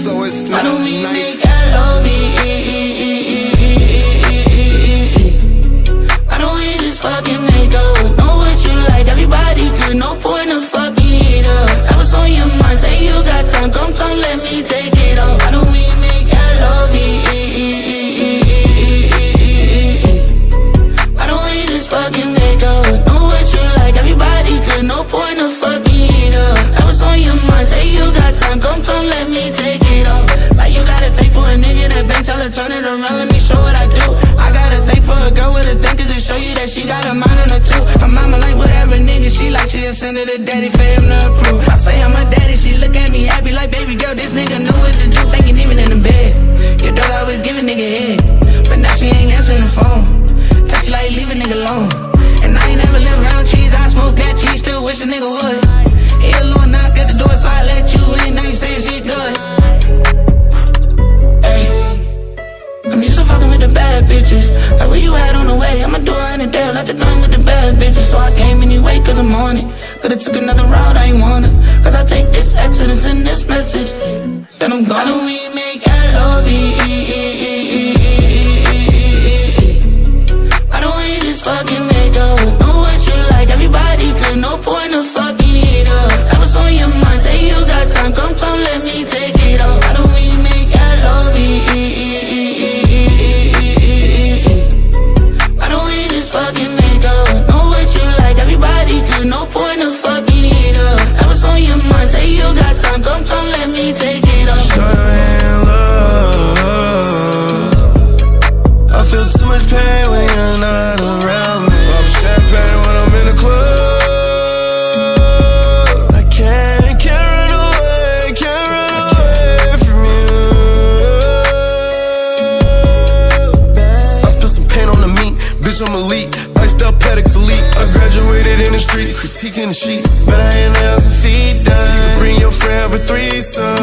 so it's I don't mean nice. make I love me and send it to daddy for him to approve. I say I'm a daddy, she look at me happy like baby girl. This nigga knew what to do, thinking even in the bed. Your daughter always giving nigga head, but now she ain't answering the phone. Touch like leave a nigga alone. And I ain't never lived around trees, I smoke that tree, still wish a nigga would. want it Could've took another route, I ain't wanna. Cause I take this accident and this message. Then I'm gonna remake L-O-V-E I'm elite. Iced up paddocks elite. I graduated in the streets, critiquing the sheets. But I ain't hours feet done. You can bring your friend for threesome.